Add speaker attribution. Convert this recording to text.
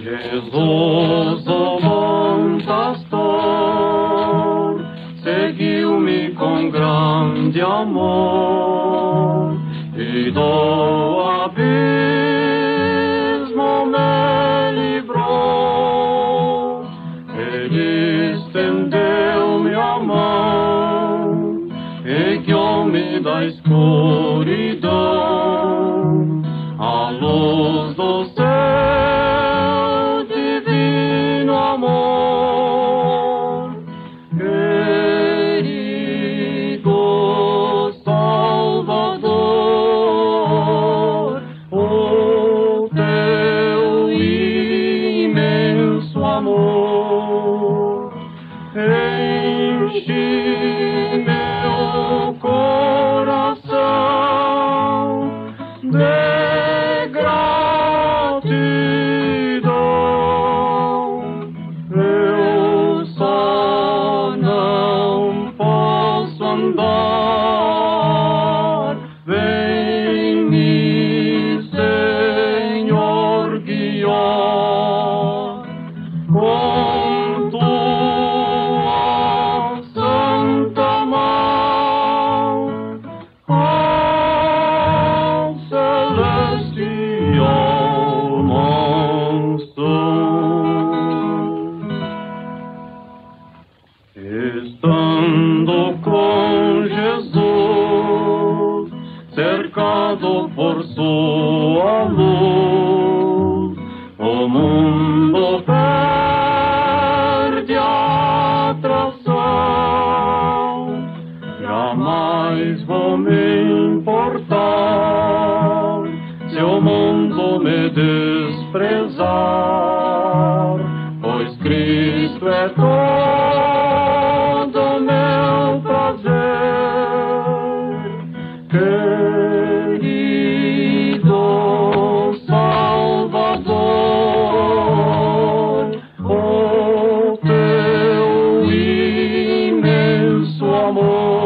Speaker 1: Jesus, o bom pastor, seguiu-me com grande amor e do abismo me livrou. Ele estendeu-me a mão e guiou-me da escuridão à luz do céu meu coração de gratidão. Eu só não posso andar, iluminado por sua oh luz, o mundo perde a atração. Jamais vou me importar se o mundo me desprezar, pois Cristo é todo. meu Good. amor.